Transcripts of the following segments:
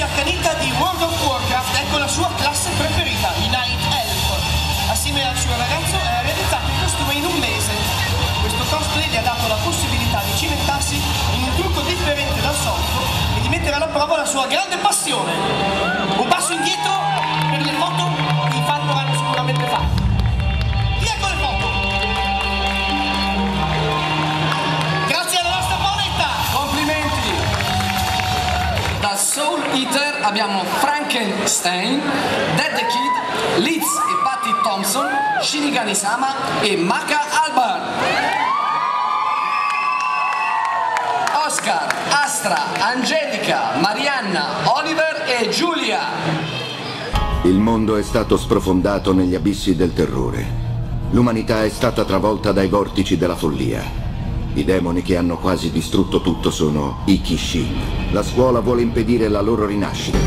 Alice accanita di World of Warcraft è con la sua classe preferita, i Night Elf. Assieme al suo ragazzo ha realizzato il costume in un mese. Questo cosplay gli ha dato la possibilità di cimentarsi in un trucco differente dal solito e di mettere alla prova la sua grande passione. Eater abbiamo Frankenstein, Dead the Kid, Liz e Patty Thompson, Shinigami Sama e Maka Alban. Oscar, Astra, Angelica, Marianna, Oliver e Giulia. Il mondo è stato sprofondato negli abissi del terrore. L'umanità è stata travolta dai vortici della follia. I demoni che hanno quasi distrutto tutto sono i Kishin. La scuola vuole impedire la loro rinascita.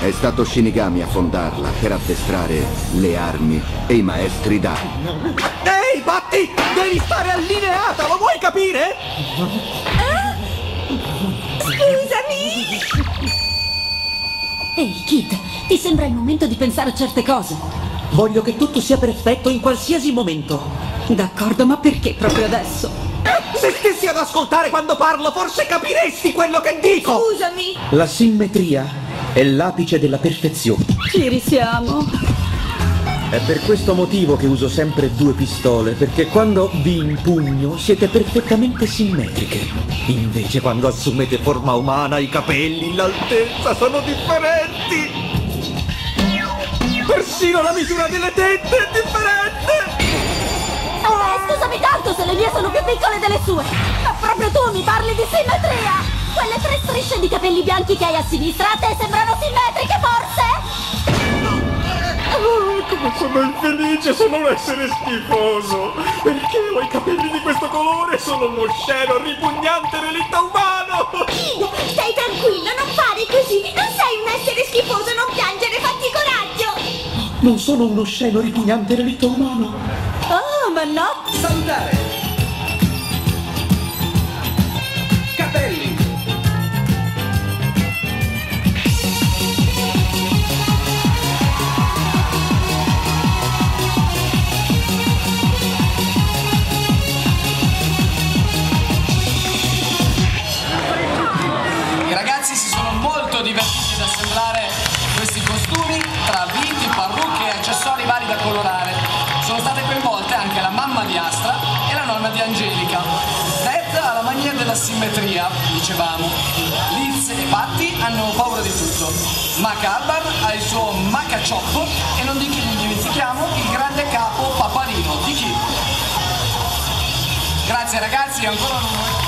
È stato Shinigami a fondarla per addestrare le armi e i maestri d'armi. Ehi, Batti! Devi stare allineata, lo vuoi capire? Scusami! Ehi, Kid, ti sembra il momento di pensare a certe cose. Voglio che tutto sia perfetto in qualsiasi momento. D'accordo, ma perché proprio adesso? Se stessi ad ascoltare quando parlo, forse capiresti quello che dico! Scusami! La simmetria è l'apice della perfezione. Ci risiamo. È per questo motivo che uso sempre due pistole, perché quando vi impugno siete perfettamente simmetriche. Invece quando assumete forma umana i capelli, l'altezza sono differenti. Persino la misura delle tette è differente. Eh, scusami tanto se le mie sono più piccole delle sue. Ma proprio tu mi parli di simmetria! Quelle tre strisce di capelli bianchi che hai a sinistra a te sembrano simmetriche, forse? Oh, come sono infelice, sono un essere schifoso! Perché ho i capelli di questo colore? Sono uno sceno ripugnante relitto umano! Non sono uno sceno ripugnante relitto umano! Oh, ma no! Salutare! perfetta simmetria, dicevamo. Liz e Patti hanno paura di tutto. Mac Albar ha il suo macaciotto e non dimentichiamo il grande capo Paparino. Di chi? Grazie ragazzi, ancora un